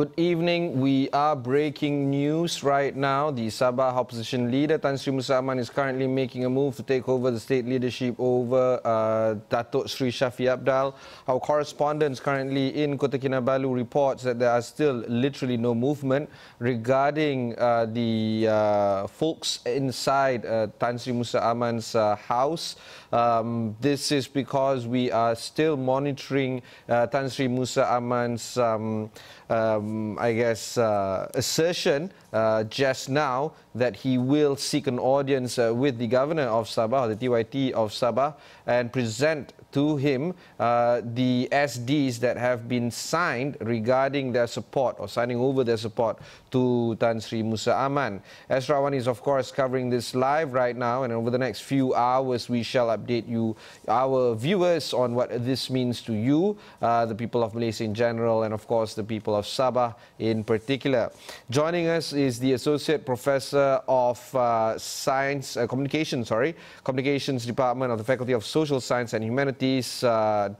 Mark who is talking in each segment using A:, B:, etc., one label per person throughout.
A: Good evening. We are breaking news right now. The Sabah opposition leader Tan Sri Musa Aman is currently making a move to take over the state leadership over uh, Datuk Sri Shafie Apdal. Our correspondent currently in Kota Kinabalu reports that there are still literally no movement regarding uh, the uh, folks inside uh, Tan Sri Musa Aman's uh, house. Um, this is because we are still monitoring uh, Tan Sri Musa Aman's um, um, I guess, uh, assertion uh, just now that he will seek an audience uh, with the governor of Sabah, the TYT of Sabah, and present to him uh, the SDs that have been signed regarding their support or signing over their support to Tan Sri Musa Aman. Astro AWANI is, of course, covering this live right now, and over the next few hours, we shall update you, our viewers, on what this means to you, uh, the people of Malaysia in general, and of course, the people of Sabah in particular. Joining us is the Associate Professor of uh, Science, uh, Communications, sorry, Communications Department of the Faculty of Social Science and Humanities, uh,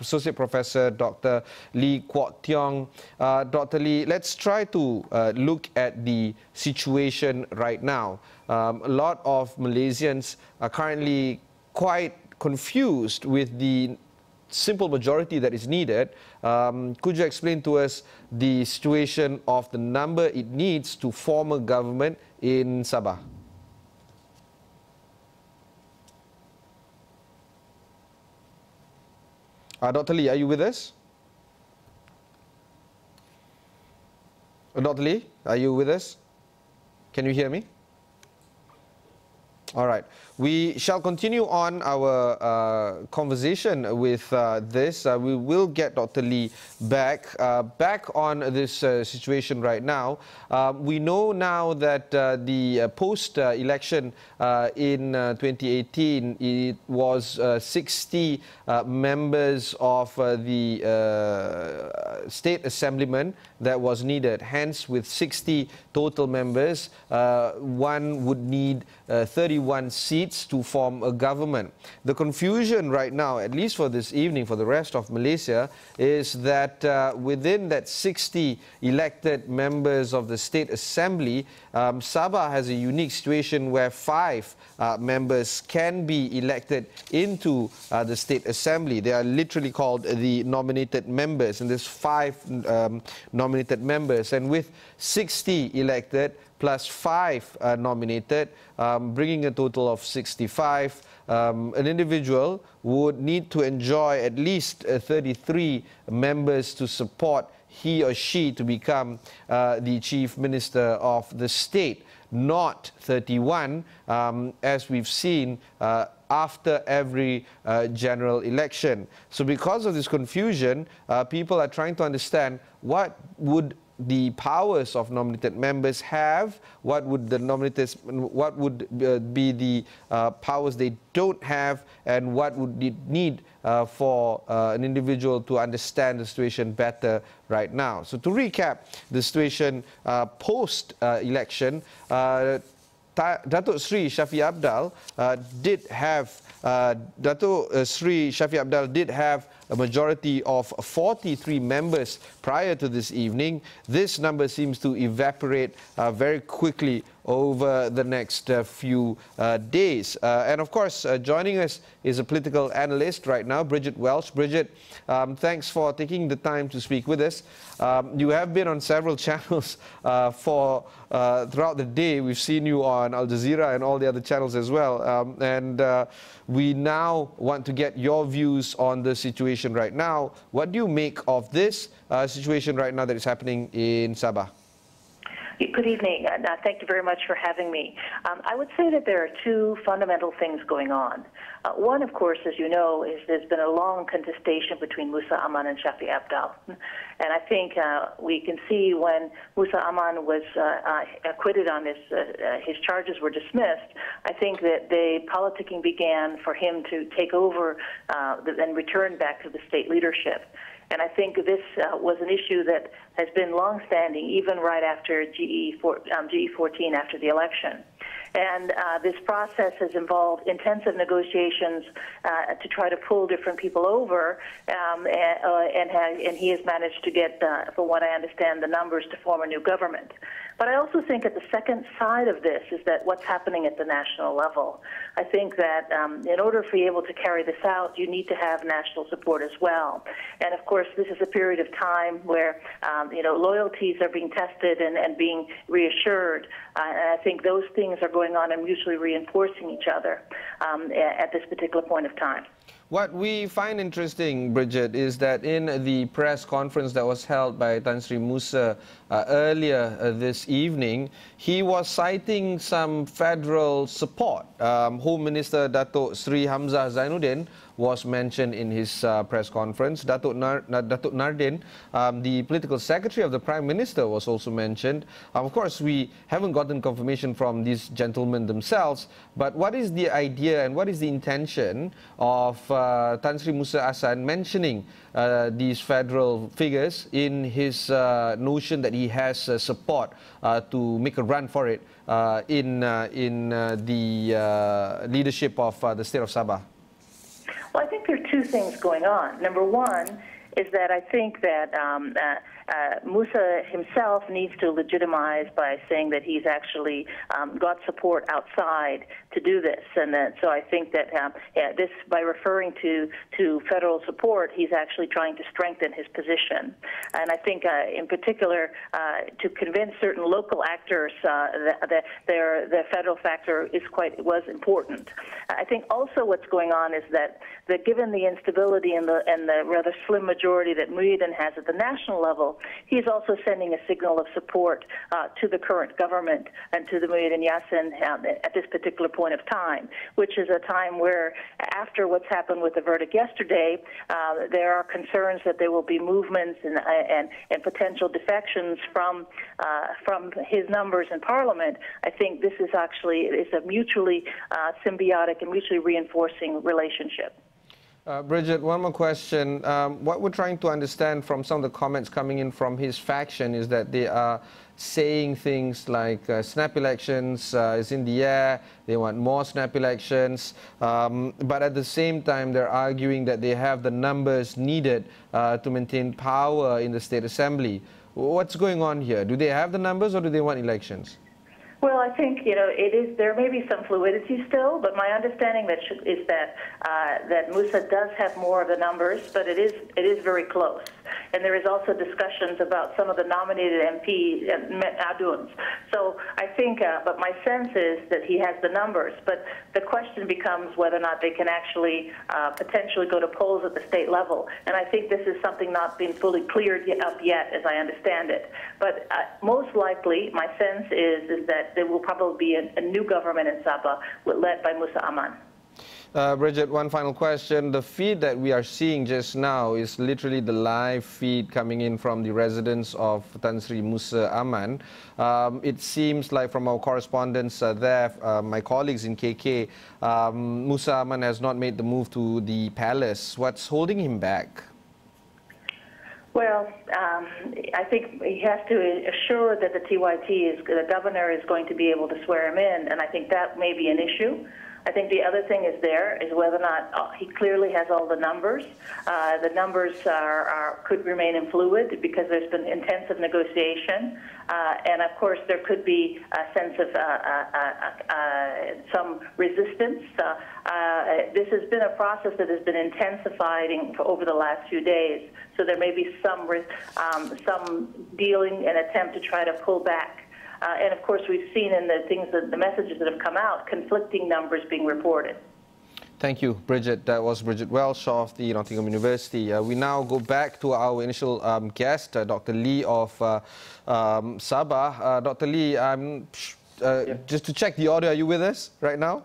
A: Associate Professor Dr. Lee Kwok Tiong. Dr. Lee, let's try to uh, look at the situation right now. Um, a lot of Malaysians are currently quite confused with the simple majority that is needed. Um, could you explain to us the situation of the number it needs to form a government in Sabah? Uh, Dr. Lee, are you with us? Uh, Dr. Lee, are you with us? Can you hear me? All right. We shall continue on our uh, conversation with uh, this. Uh, we will get Dr. Lee back. Uh, back on this uh, situation right now. Um, we know now that uh, the post-election in 2018, it was 60 members of the state assemblyman that was needed. Hence, with 60 total members, one would need 31 seats needs to form a government. The confusion right now, at least for this evening, for the rest of Malaysia, is that uh, within that 60 elected members of the State Assembly, um, Sabah has a unique situation where five uh, members can be elected into uh, the State Assembly. They are literally called the nominated members, and there's five um, nominated members. And with 60 elected, plus five uh, nominated, um, bringing a total of 65. Um, an individual would need to enjoy at least uh, 33 members to support he or she to become uh, the chief minister of the state, not 31, um, as we've seen uh, after every uh, general election. So because of this confusion, uh, people are trying to understand what would the powers of nominated members have, what would the nominated, what would uh, be the uh, powers they don't have, and what would it need uh, for uh, an individual to understand the situation better right now. So to recap the situation uh, post-election, uh, Datuk Sri Shafie Apdal did have, Datuk Sri Shafie Apdal did have a majority of 43 members prior to this evening. This number seems to evaporate uh, very quickly over the next uh, few uh, days. Uh, and of course, uh, joining us is a political analyst right now, Bridget Welsh. Bridget, um, thanks for taking the time to speak with us. Um, you have been on several channels uh, for throughout the day. We've seen you on Al Jazeera and all the other channels as well. Um, and we now want to get your views on the situation right now. What do you make of this situation right now that is happening in Sabah?
B: Good evening, and uh, thank you very much for having me. Um, I would say that there are two fundamental things going on. Uh, one, of course, as you know, is there's been a long contestation between Musa Aman and Shafie Apdal. And I think uh, we can see when Musa Aman was uh, uh, acquitted on his, uh, his charges were dismissed, I think that the politicking began for him to take over and return back to the state leadership. And I think this uh, was an issue that has been longstanding, even right after GE, four, um, GE 14 after the election. And uh, this process has involved intensive negotiations uh, to try to pull different people over, um, and, uh, and, and, he has managed to get, uh, from what I understand, the numbers to form a new government. But I also think that the second side of this is that what's happening at the national level. I think that um, in order for you able to carry this out, you need to have national support as well. And of course, this is a period of time where um, you know loyalties are being tested and, and being reassured. Uh, and I think those things are going on and mutually reinforcing each other um, at this particular point of time.
A: What we find interesting, Bridget, is that in the press conference that was held by Tan Sri Musa uh, earlier uh, this evening, he was citing some federal support. Um, Home Minister Dato Sri Hamzah Zainuddin was mentioned in his uh, press conference. Datuk, Nar Datuk Nardin, um, the political secretary of the Prime Minister, was also mentioned. Um, of course, we haven't gotten confirmation from these gentlemen themselves, but what is the idea and what is the intention of uh, Tan Sri Musa Hasan mentioning uh, these federal figures in his uh, notion that he has uh, support uh, to make a run for it uh, in, in the leadership of the state of Sabah?
B: Well, I think there are two things going on. Number one is that I think that um, uh, uh, Musa himself needs to legitimize by saying that he's actually um, got support outside to do this, and that, so I think that um, yeah, this by referring to to federal support, he's actually trying to strengthen his position, and I think uh, in particular uh, to convince certain local actors uh, that, that their the federal factor is quite was important. I think also what's going on is that that given the instability and the and the rather slim majority that Muhyiddin has at the national level, he's also sending a signal of support uh, to the current government and to the Muhyiddin Yassin uh, at this particular point of time, which is a time where, after what's happened with the verdict yesterday, uh, there are concerns that there will be movements and, uh, and, and potential defections from, uh, from his numbers in Parliament. I think this is actually is a mutually uh, symbiotic and mutually reinforcing relationship.
A: Uh, Bridget, one more question. Um, what we're trying to understand from some of the comments coming in from his faction is that they are saying things like uh, snap elections uh, is in the air, they want more snap elections, um, but at the same time they're arguing that they have the numbers needed uh, to maintain power in the state assembly. What's going on here? Do they have the numbers or do they want elections?
B: Well, I think you know it is. There may be some fluidity still, but my understanding that should, is that uh, that Musa does have more of the numbers, but it is it is very close. And there is also discussions about some of the nominated MP uh, aduns. So I think, uh, but my sense is that he has the numbers. But the question becomes whether or not they can actually uh, potentially go to polls at the state level. And I think this is something not being fully cleared up yet, as I understand it. But uh, most likely, my sense is is that there will probably be a, a new government in Sabah led by Musa Aman.
A: Uh, Bridget, one final question. The feed that we are seeing just now is literally the live feed coming in from the residence of Tan Sri Musa Aman. Um, it seems like from our correspondence uh, there, uh, my colleagues in KK, um, Musa Aman has not made the move to the palace. What's holding him back?
B: Well, um, I think he has to assure that the TYT is the governor is going to be able to swear him in, and I think that may be an issue. I think the other thing is there is whether or not uh, he clearly has all the numbers. Uh, the numbers are, are, could remain in fluid because there's been intensive negotiation, uh, and of course there could be a sense of uh, uh, uh some resistance. this has been a process that has been intensifying over the last few days, so there may be some um, some dealing and attempt to try to pull back. Uh, and of course, we've seen in the things that the messages that have come out, conflicting numbers being reported.
A: Thank you, Bridget. That was Bridget Welsh of the Nottingham University. Uh, we now go back to our initial um, guest, uh, Dr. Lee of uh, um, Sabah. Uh, Dr. Lee, um, uh, yeah. just to check the audio, are you with us right now?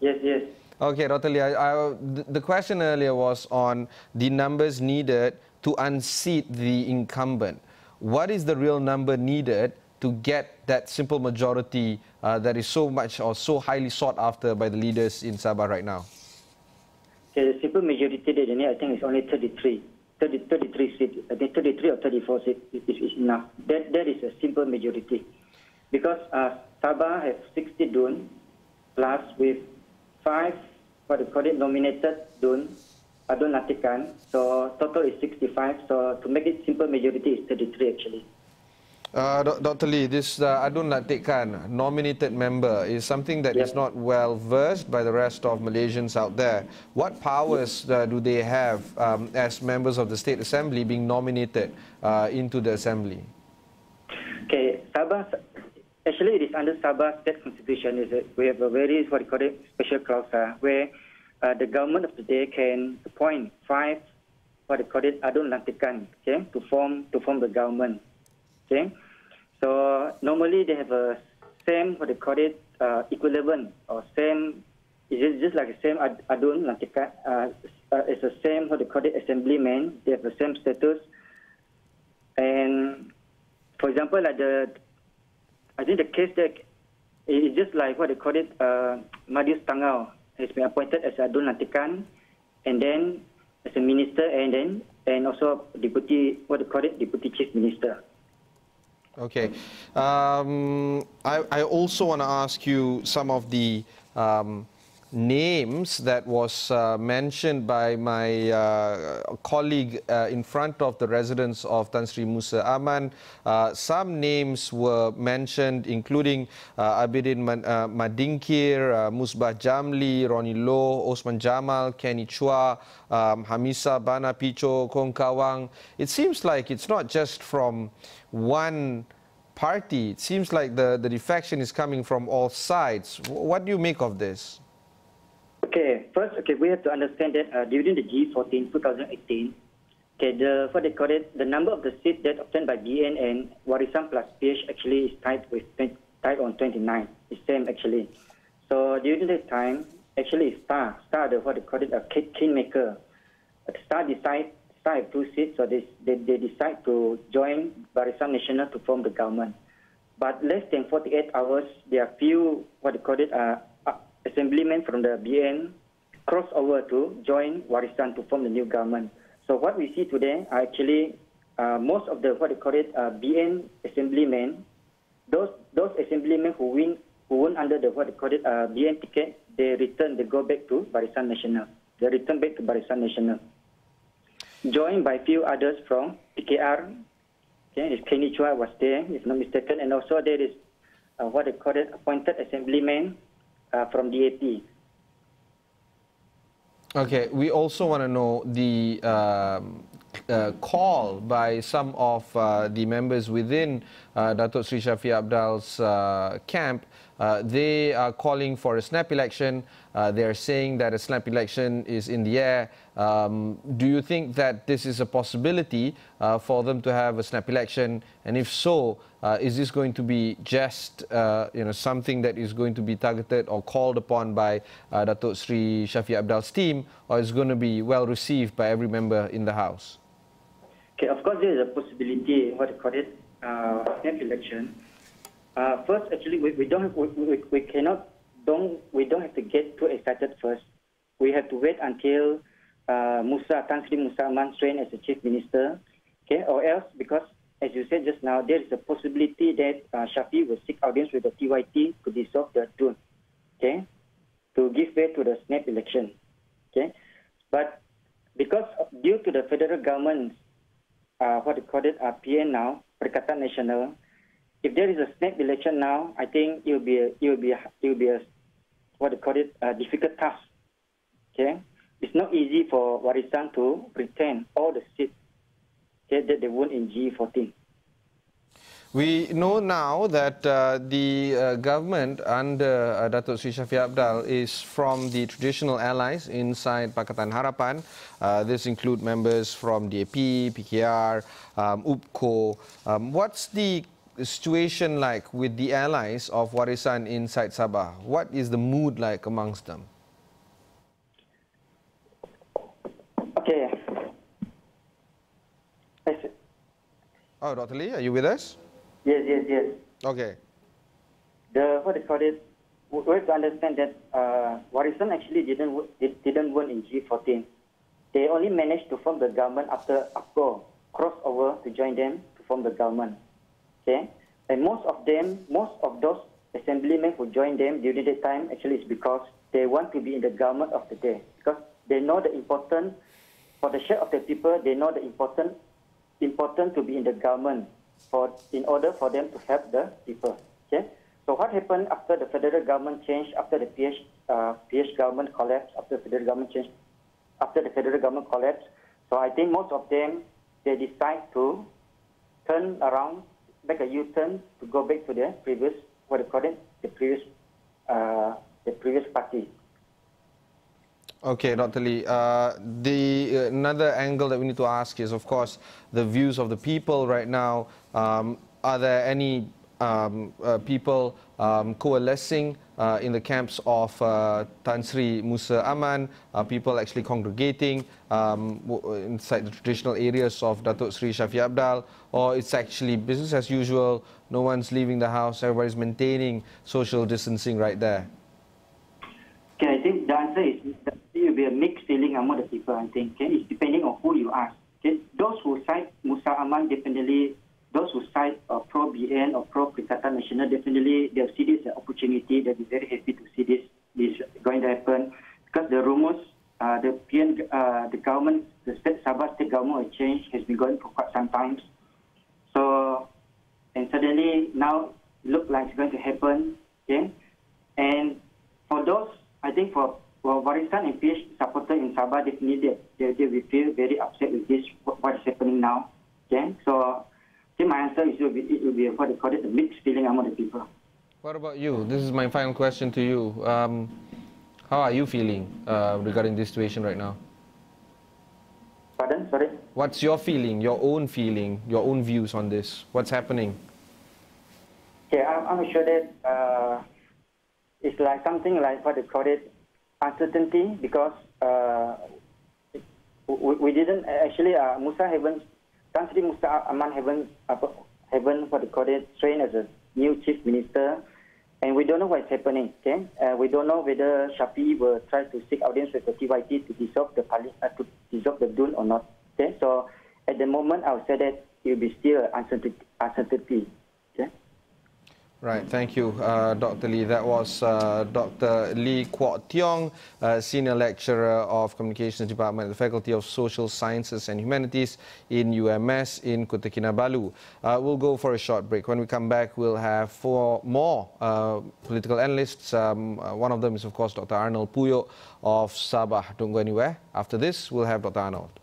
C: Yes, yes.
A: Okay, Dr. Lee, I, I, the question earlier was on the numbers needed to unseat the incumbent. What is the real number needed to get that simple majority uh, that is so much or so highly sought after by the leaders in Sabah right now?
C: The simple majority I think is only 33. 30, 33 seats, I think 33 or 34 seats is, is enough. That, that is a simple majority. Because uh, Sabah has 60 dun plus with five what they call it nominated dun adun lantikan. So total is 65. So to make it simple, majority is 33 actually.
A: Uh, Dr. Lee, this uh, Adun Lantikan nominated member is something that yep. is not well versed by the rest of Malaysians out there. What powers uh, do they have um, as members of the State Assembly being nominated uh, into the Assembly?
C: Okay, Sabah, actually it is under Sabah State Constitution. Is it? We have a very, what you call it, special clause uh, where uh, the government of the day can appoint five, what you call it, Adun Lantikan, okay, to form, to form the government. Okay, so normally they have a same what they call it uh, equivalent or same. It's just like the same adun lantika. Uh, uh, it's the same what they call it assemblyman. They have the same status. And for example, like the, I think the case that it's just like what they call it. Uh, Madius Tangau has been appointed as adun lantikan, and then as a minister, and then and also deputy what they call it deputy chief minister.
A: Okay. Um, I, I, also want to ask you some of the um, names that was uh, mentioned by my uh, colleague uh, in front of the residence of Tan Sri Musa Aman. Uh, some names were mentioned, including uh, Abidin uh, Madingkir, Musbah Jamli, Ronnie Loh, Osman Jamal, Kenny Chua, um, Hamisa Bana Picho, Kong Kawang. It seems like it's not just from one party. It seems like the, the defection is coming from all sides. What do you make of this?
C: Okay, first, okay, we have to understand that uh, during the G14 2018, okay, the they call it, the number of the seats that obtained by BN and Warisan plus PH actually is tied with tied on 29. It's same actually. So during that time, actually Star, Star, the what they call it, a kingmaker. Star decide Star two seats, so they, they, they decide to join Barisan Nasional to form the government. But less than 48 hours, there are few, what they call it, uh, uh, assemblymen from the BN cross over to join Warisan to form the new government. So what we see today are actually uh, most of the, what they call it, uh, BN assemblymen, those, those assemblymen who win, who won under the, what they call it, uh, BN ticket, they return, they go back to Barisan Nasional. They return back to Barisan Nasional joined by a few others from PKR. Okay, Kenny Chua was there, if not mistaken, and also there is uh, what they call it, appointed assemblyman uh, from DAP.
A: Okay, we also want to know the um, uh, call by some of uh, the members within uh, Datuk Sri Shafie Apdal's uh, camp uh, they are calling for a snap election. Uh, they are saying that a snap election is in the air. Um, do you think that this is a possibility uh, for them to have a snap election? And if so, uh, is this going to be just uh, you know something that is going to be targeted or called upon by uh, Datuk Sri Shafie Apdal's team, or is going to be well received by every member in the House?
C: Okay, of course, there is a possibility. What you call it, snap election. Uh, first, actually, we, we don't have, we, we, we cannot don't we don't have to get too excited first. We have to wait until uh, Musa Tan Sri Musa Aman trained as the chief minister, okay, or else because as you said just now, there is a possibility that uh, Shafie will seek audience with the TYT to dissolve the DUN, okay, to give way to the snap election, okay, but because due to the federal government, uh, what they call it, uh, PN now, Perikatan Nasional, if there is a snap election now, I think it will be a, it will be a, it will be a what they call it a difficult task. Okay, it's not easy for Warisan to retain all the seats that they won in G14.
A: We know now that uh, the uh, government under uh, Datuk Sri Apdal is from the traditional allies inside Pakatan Harapan. Uh, this include members from DAP, PKR, um, UPKO. Um, what's the situation like with the allies of Warisan inside Sabah? What is the mood like amongst them?
C: Okay.
A: Oh, Dr. Lee, are you with us?
C: Yes, yes, yes.
A: Okay.
C: The what they call it, we have to understand that uh, Warisan actually didn't didn't win in G14. They only managed to form the government after UPKO crossed over to join them to form the government. Okay, and most of them, most of those assemblymen who joined them during that time actually is because they want to be in the government of the day because they know the importance for the share of the people. They know the important important to be in the government for in order for them to help the people. Okay. So what happened after the federal government changed, after the PH, uh, PH government collapsed, after the federal government changed, after the federal government collapsed, so I think most of them, they decide to turn around, make a U-turn to go back to their previous, what they call it, the previous, uh, the previous party.
A: Okay, Dr. Lee. Uh, the uh, another angle that we need to ask is, of course, the views of the people right now. Um, are there any um, uh, people um, coalescing uh, in the camps of uh, Tan Sri Musa Aman, people actually congregating um, inside the traditional areas of Datuk Sri Shafie Apdal, or it's actually business as usual, no one's leaving the house, everybody's maintaining social distancing right there?
C: Okay, I think the answer is it will be a among the people, I think. Okay? It's depending on who you ask. Okay? Those who side Musa Aman definitely those who side uh, pro-BN or pro-Perikatan Nasional, definitely they'll see this opportunity. They'll be very happy to see this, this going to happen. Because the rumors, uh, the PN, uh, the government, the state, Sabah state government change, has been going for quite some time. So, and suddenly now look like it's going to happen. Okay? And for those, I think for, for Warisan and PH supporters in Sabah, definitely they, they, they will feel very upset with this, what is happening now. Okay? So, think my answer is it will be, it will be what they call it, a mixed feeling among the people.
A: What about you? This is my final question to you. Um, how are you feeling uh, regarding this situation right now?
C: Pardon? Sorry?
A: What's your feeling, your own feeling, your own views on this? What's happening?
C: Okay, I'm, I'm sure that uh, it's like something like what they call it, uncertainty, because uh, we, we didn't, actually, uh, Musa haven't Tan Musa Aman haven't, apa, haven't what they call it, trained as a new chief minister, and we don't know what's happening. Okay, uh, we don't know whether Shafie will try to seek audience with the TYT to dissolve the uh, to dissolve the DUN or not. Okay, so at the moment, I would say that it will be still uncertainty. uncertainty.
A: Right, thank you, uh, Dr. Lee. That was uh, Dr. Lee Kwok Tiong, uh, Senior Lecturer of Communications Department at the Faculty of Social Sciences and Humanities in UMS in Kota Kinabalu. Uh, we'll go for a short break. When we come back, we'll have four more uh, political analysts. Um, uh, one of them is, of course, Dr. Arnold Puyok of Sabah. Don't go anywhere. After this, we'll have Dr. Arnold.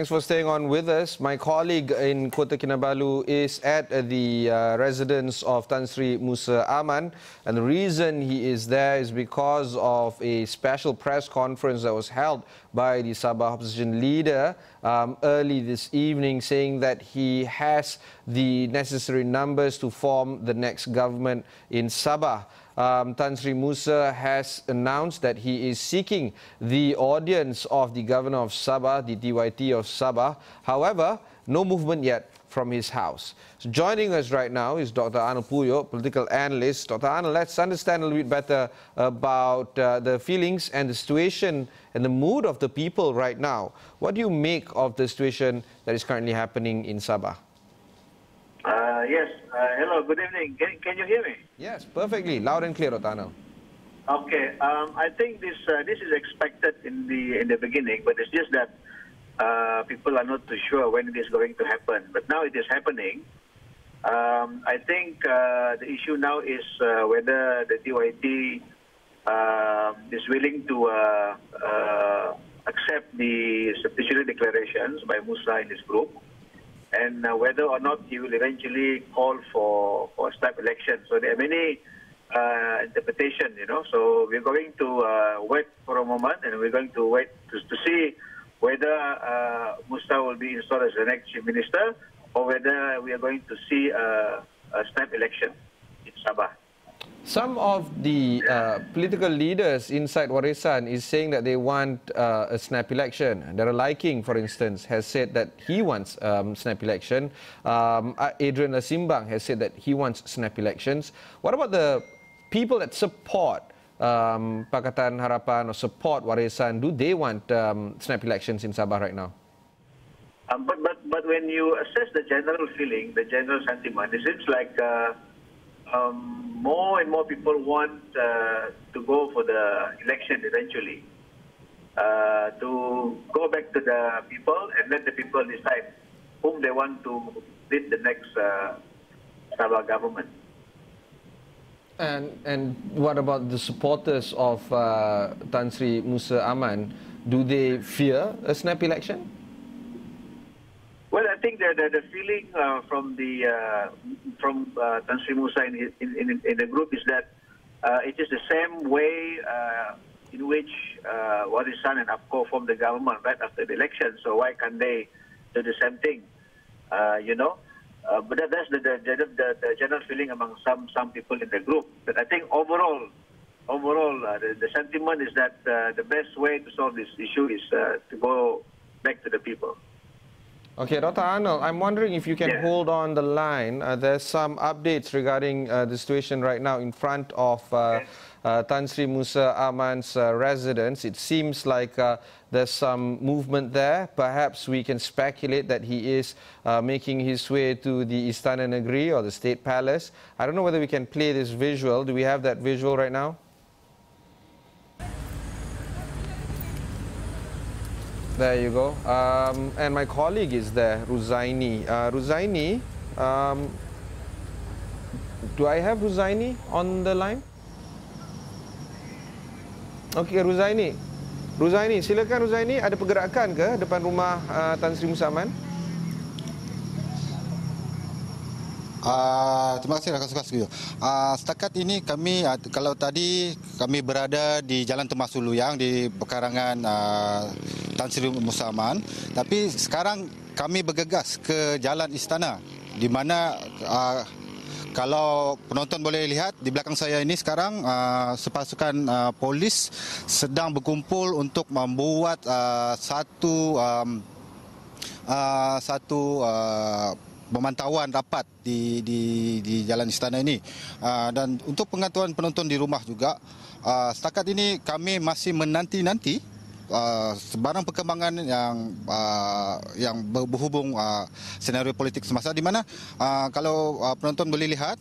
A: Thanks for staying on with us. My colleague in Kota Kinabalu is at the uh, residence of Tan Sri Musa Aman. And the reason he is there is because of a special press conference that was held by the Sabah opposition leader um, early this evening, saying that he has the necessary numbers to form the next government in Sabah um, Tan Sri Musa has announced that he is seeking the audience of the governor of Sabah, the TYT of Sabah. However, no movement yet from his house. So joining us right now is Dr. Arnold Puyok, political analyst. Dr. Arnold, let's understand a little bit better about uh, the feelings and the situation and the mood of the people right now. What do you make of the situation that is currently happening in Sabah?
D: Uh, yes. Uh, hello. Good evening. Can, can you hear me?
A: Yes, perfectly. Loud and clear, Dr. Otano.
D: Okay. Um, I think this uh, this is expected in the in the beginning, but it's just that uh, people are not too sure when it is going to happen. But now it is happening. Um, I think uh, the issue now is uh, whether the TYT uh, is willing to uh, uh, accept the substitutionary declarations by Musa in this group and uh, whether or not he will eventually call for, for a snap election. So there are many uh, interpretations, you know. So we're going to uh, wait for a moment and we're going to wait to, to see whether uh, will be installed as the next chief minister or whether we are going to see a, a snap election in Sabah.
A: Some of the uh, political leaders inside Warisan is saying that they want uh, a snap election. Darell Leiking, for instance, has said that he wants um, snap election. Um, uh, Adrian Lasimbang has said that he wants snap elections. What about the people that support um, Pakatan Harapan or support Warisan? Do they want um, snap elections in Sabah right now?
D: Um, but, but, but when you assess the general feeling, the general sentiment, it seems like uh, um, more and more people want uh, to go for the election eventually. Uh, to go back to the people and let the people decide whom they want to lead the next uh, Sabah government.
A: And, and what about the supporters of uh, Tan Sri Musa Aman? Do they fear a snap election?
D: Well, I think the the, the feeling uh, from the uh, from uh, Tan Sri Musa in, in, in, in the group is that uh, it is the same way uh, in which uh, Warisan and UPKO formed the government right after the election. So why can't they do the same thing? Uh, you know, uh, but that, that's the the, the the general feeling among some some people in the group. But I think overall. Overall, uh, the, the sentiment is that uh, the best way to solve this issue is uh, to go back to the people.
A: Okay, Dr. Arnold, I'm wondering if you can
D: Yeah.
A: hold on the line. Uh, there's some updates regarding uh, the situation right now in front of uh, uh, Tan Sri Musa Aman's uh, residence. It seems like uh, there's some movement there. Perhaps we can speculate that he is uh, making his way to the Istana Negeri or the State Palace. I don't know whether we can play this visual. Do we have that visual right now? There you go. Um, and my colleague is there, Ruzaini. Uh, Ruzaini, um, do I have Ruzaini on the line? Okay, Ruzaini. Ruzaini, silakan Ruzaini. Ada pergerakan ke depan rumah uh, Tan Sri Musa
E: Uh, terima kasih rakan suka uh, Setakat ini kami uh, kalau tadi kami berada di Jalan Temas Luyang di pekarangan uh, Tan Sri Musa Aman, tapi sekarang kami bergegas ke Jalan Istana di mana uh, kalau penonton boleh lihat di belakang saya ini sekarang uh, sepasukan uh, polis sedang berkumpul untuk membuat uh, satu um, uh, satu uh, pemantauan rapat di di di Jalan Istana ini. Uh, dan untuk pengetahuan penonton di rumah juga uh, setakat ini kami masih menanti-nanti uh, sebarang perkembangan yang uh, yang berhubung uh, senario politik semasa di mana uh, kalau uh, penonton boleh lihat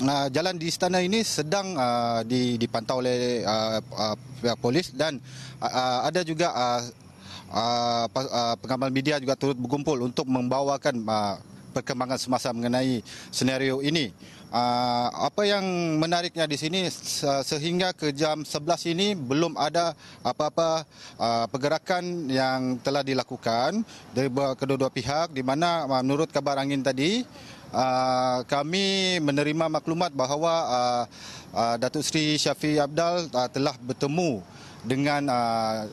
E: Uh, jalan di istana ini sedang uh, di, dipantau oleh uh, uh, pihak polis dan uh, uh, ada juga uh, uh, pengamal media juga turut berkumpul untuk membawakan uh, perkembangan semasa mengenai senario ini. Uh, apa yang menariknya di sini se- sehingga ke jam 11 ini belum ada apa-apa uh, pergerakan yang telah dilakukan dari kedua-dua pihak di mana uh, menurut kabar angin tadi uh, kami menerima maklumat bahawa uh, uh, Datuk Seri Syafi Abdal uh, telah bertemu dengan uh,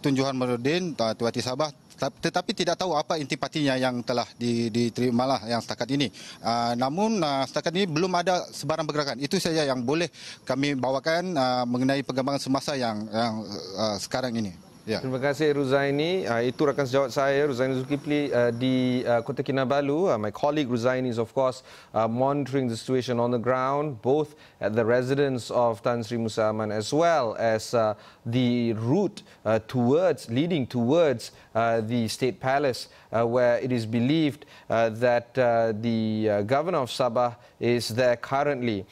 E: Tun Johan Marudin, uh, Tuati Sabah Ta- tetapi tidak tahu apa intipatinya yang telah di- diterimalah yang setakat ini. Uh, namun uh, setakat ini belum ada sebarang pergerakan. Itu saja yang boleh kami bawakan uh, mengenai perkembangan semasa yang yang uh, sekarang ini. Ya.
A: Terima kasih Ruzaini. Uh, itu rakan sejawat saya Ruzaini Zulkifli uh, di uh, Kota Kinabalu. Uh, my colleague Ruzaini is of course uh, monitoring the situation on the ground both at the residence of Tan Sri Musa Aman as well as uh, the route uh, towards leading towards uh, the State Palace uh, where it is believed uh, that uh, the uh, governor of Sabah is there currently.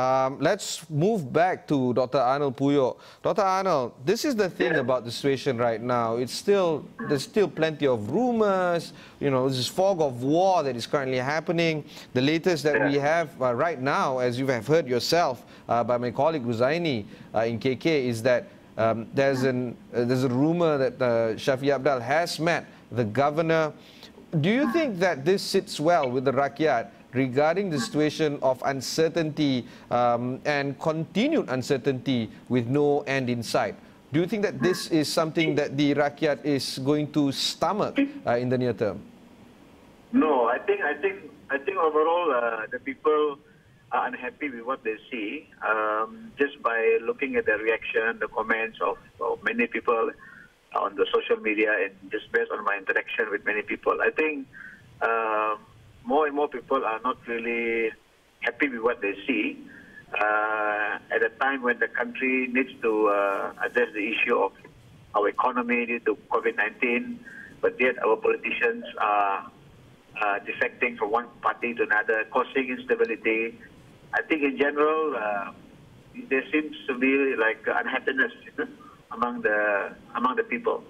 A: Um, let's move back to Dr. Arnold Puyok. Dr. Arnold, this is the thing about the situation right now. It's still there's still plenty of rumors. You know, this fog of war that is currently happening. The latest that we have uh, right now, as you have heard yourself uh, by my colleague Ruzaini uh, in KK, is that um, there's an uh, there's a rumor that uh, Shafie Apdal has met the governor. Do you think that this sits well with the Rakyat? Regarding the situation of uncertainty um, and continued uncertainty with no end in sight. Do you think that this is something that the Rakyat is going to stomach uh, in the near term?
D: No, I think I think I think overall uh, the people are unhappy with what they see um, just by looking at the reaction, the comments of, of many people on the social media, and just based on my interaction with many people. I think uh, more and more people are not really happy with what they see. Uh, at a time when the country needs to uh, address the issue of our economy due to COVID-19, but yet our politicians are uh, defecting from one party to another, causing instability. I think in general, uh, there seems to be like unhappiness among the among the people.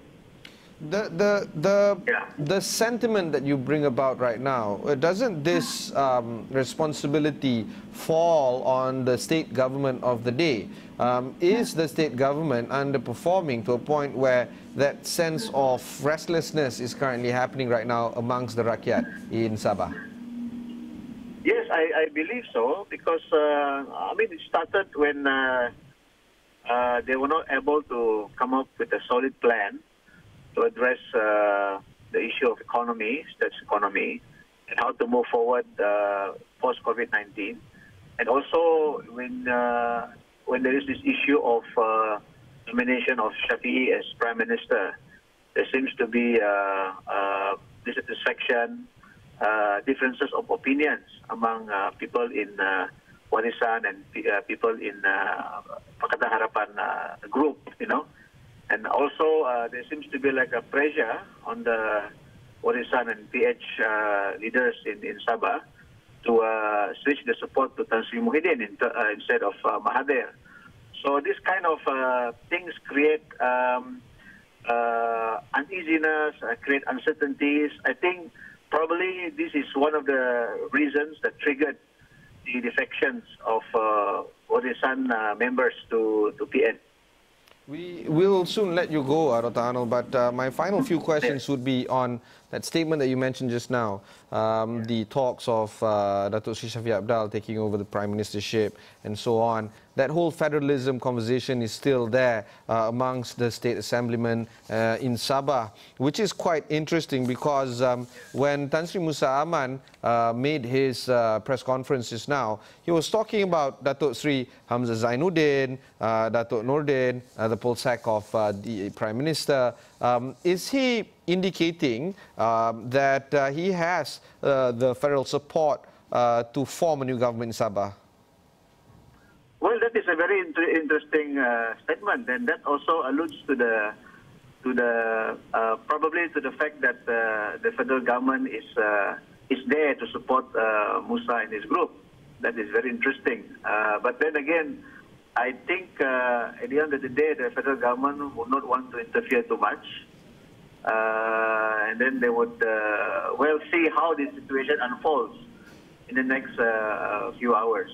A: The the the
D: Yeah.
A: the sentiment that you bring about right now uh, doesn't this um, responsibility fall on the state government of the day? Um, is the state government underperforming to a point where that sense of restlessness is currently happening right now amongst the rakyat in Sabah?
D: Yes, I, I believe so because uh, I mean it started when uh, uh, they were not able to come up with a solid plan to address uh, the issue of economy, state's economy, and how to move forward uh, post COVID nineteen, and also when uh, when there is this issue of nomination of Shafie as prime minister, there seems to be dissatisfaction, differences of opinions among people in Warisan and uh, people in uh, Pakatan Harapan uh, group, you know. And also, uh, there seems to be like a pressure on the Warisan and PH uh, leaders in, in Sabah to uh, switch the support to Tan Sri Muhyiddin in, uh, instead of uh, Mahathir. So this kind of uh, things create um, uneasiness, create uncertainties. I think probably this is one of the reasons that triggered the defections of uh, members to, to PN.
A: We will soon let you go, Dr. But uh, my final few questions would be on that statement that you mentioned just now, um, the talks of uh, Datuk Sri Shafie Apdal taking over the prime ministership and so on. That whole federalism conversation is still there uh, amongst the state assemblymen uh, in Sabah, which is quite interesting because um, when Tan Sri Musa Aman uh, made his uh, press conference just now, he was talking about Datuk Sri Hamzah Zainuddin, uh, Datuk Nordin, uh, the polsec of uh, the Prime Minister. Um, is he indicating um, that uh, he has uh, the federal support uh, to form a new government in Sabah?
D: Well, that is a very inter- interesting uh, statement, and that also alludes to the to the uh, probably to the fact that uh, the federal government is is there to support Musa and his group. That is very interesting. But then again, I think uh, at the end of the day, the federal government would not want to interfere too much. Uh, and then they would, uh, well, see how the situation unfolds in the next uh, few hours.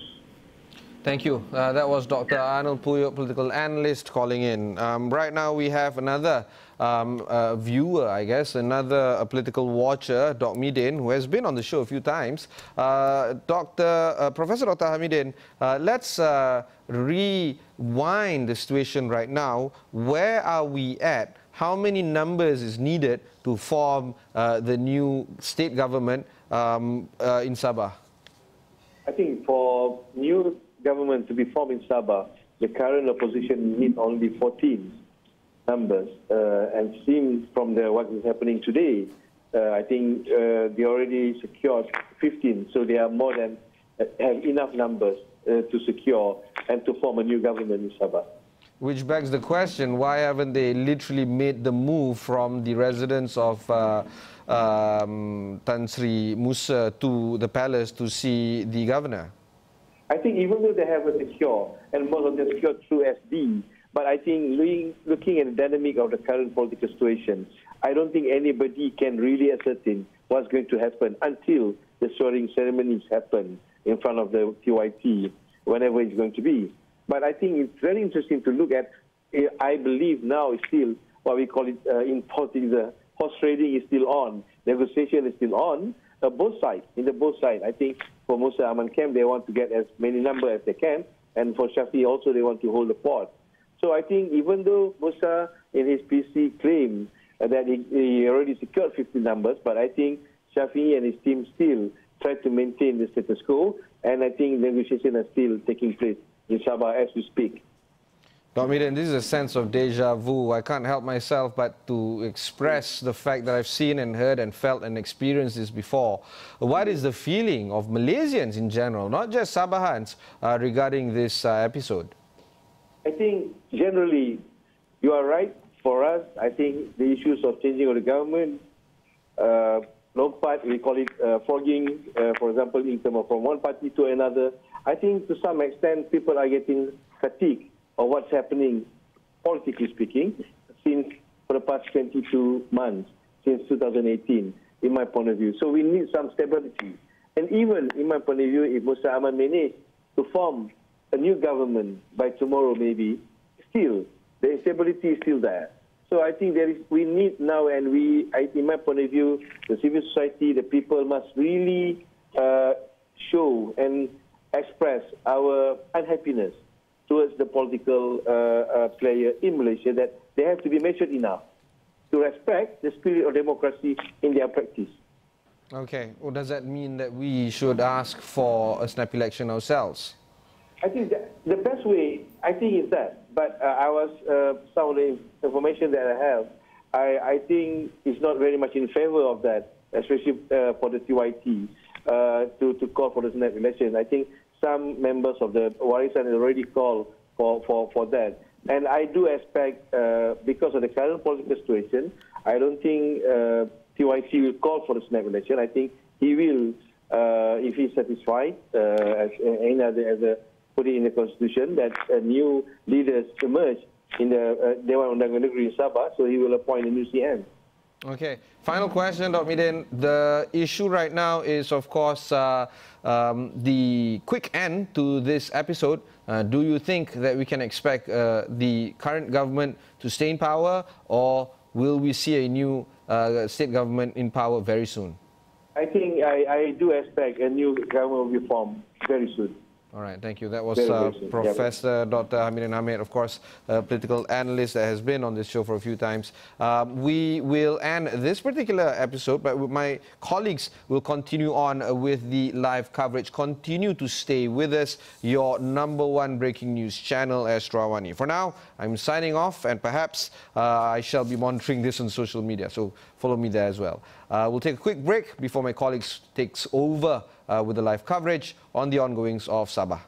A: Thank you. Uh, that was Dr. Arnold Puyok, political analyst, calling in. Um, right now, we have another um, uh, viewer, I guess, another uh, political watcher, Doc Midin, who has been on the show a few times. Uh, Dr. Uh, Professor Dr. Hamidin, uh, let's uh, rewind the situation right now. Where are we at? How many numbers is needed to form uh, the new state government um, uh, in Sabah?
F: I think for new government to be formed in Sabah, the current opposition need only 14 numbers. Uh, and seeing from the, what is happening today, uh, I think uh, they already secured 15. So they are more than uh, have enough numbers to secure and to form a new government in Sabah.
A: Which begs the question, why haven't they literally made the move from the residence of uh, um, Tan Sri Musa to the palace to see the governor?
F: I think even though they have a secure, and most of them secure through SD, but I think looking, at the dynamic of the current political situation, I don't think anybody can really ascertain what's going to happen until the swearing ceremonies happen in front of the TYT, whenever it's going to be. But I think it's very interesting to look at. eh, I believe now still what we call it uh, in politics, uh, horse trading is still on, negotiation is still on, uh, both sides, in the both sides. I think for Musa Aman Camp, they want to get as many number as they can, and for Shafie also, they want to hold the fort. So I think even though Musa in his PC claimed that he, he already secured 50 numbers, but I think Shafie and his team still try to maintain the status quo And I think negotiations are still taking place in Sabah as we speak.
A: Dr. This is a sense of deja vu. I can't help myself but to express the fact that I've seen and heard and felt and experienced this before. What is the feeling of Malaysians in general, not just Sabahans, uh, regarding this uh, episode?
F: I think generally you are right. For us, I think the issues of changing of the government, uh, long part, we call it uh, fogging, uh, for example, in terms of from one party to another. I think to some extent people are getting fatigued of what's happening, politically speaking, since for the past 22 months, since 2018, in my point of view. So we need some stability. And even in my point of view, if Musa Aman managed to form a new government by tomorrow, maybe, still, the instability is still there. So I think there is, we need now, and we, I, in my point of view, the civil society, the people must really uh, show and express our unhappiness towards the political uh, uh, player in Malaysia that they have to be measured enough to respect the spirit of democracy in their practice.
A: Okay. Well, does that mean that we should ask for a snap election ourselves?
F: I think the best way, I think, is that. But uh, I was, uh, some of the information that I have, I, I think it's not very much in favor of that, especially uh, for the TYT, uh, to, to call for the snap election. I think some members of the Warisan already called for, for, for that. And I do expect, uh, because of the current political situation, I don't think uh, TYT will call for the snap election. I think he will, uh, if he's satisfied, uh, as any other, as a, put it in the constitution, that new leaders emerge in the uh, Dewan Undangan Negeri Sabah, so he will appoint a new CM.
A: Okay. Final question, Dr. Midin. The issue right now is, of course, uh, um, the quick end to this episode. Uh, do you think that we can expect uh, the current government to stay in power, or will we see a new uh, state government in power very soon?
F: I think I, I do expect a new government will be formed very soon.
A: All right, thank you. That was uh, Professor Dr. Hamidin Hamid, of course, a political analyst that has been on this show for a few times. Um, we will end this particular episode, but my colleagues will continue on with the live coverage. Continue to stay with us, your number one breaking news channel, Astro AWANI. For now, I'm signing off, and perhaps uh, I shall be monitoring this on social media, so follow me there as well. Uh, we'll take a quick break before my colleagues takes over uh, with the live coverage on the ongoings of Sabah.